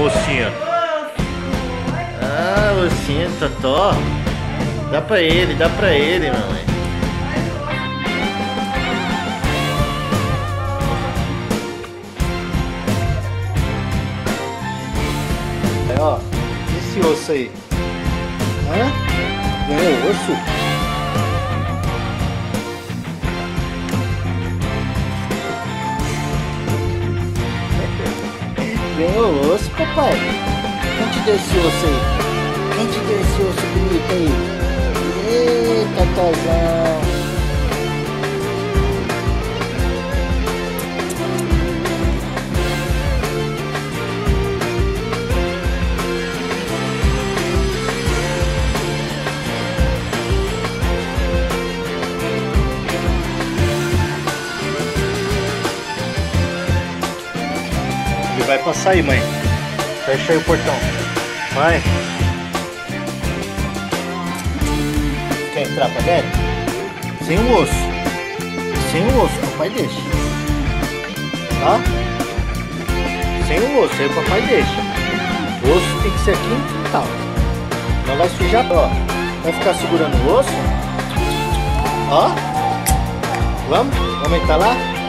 O ossinho. Ah, o ossinho, Totó. Dá pra ele, dá pra ele, mamãe. Aí, ó. Esse osso aí. Hã? Ganhou osso? Ganhou osso, papai. Quem te deu esse osso aí? Quem te deu esse osso bonito aí? Eita, Tazão. Vai passar aí, mãe. Fecha aí o portão. Mãe. Quer entrar pra dentro? Sem o osso. Sem o osso, papai deixa. Tá? Sem o osso, aí o papai deixa. O osso tem que ser aqui no quintal. Não vai sujar, ó. Vai ficar segurando o osso. Ó. Vamos? Vamos entrar lá?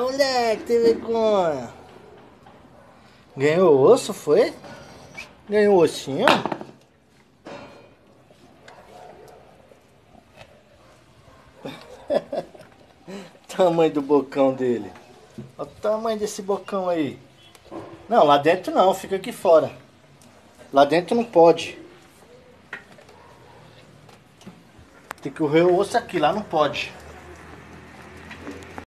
Moleque, tem vergonha. Ganhou osso, foi? Ganhou ossinho? tamanho do bocão dele. Olha o tamanho desse bocão aí. Não, lá dentro não, fica aqui fora. Lá dentro não pode. Tem que correr o osso aqui, lá não pode.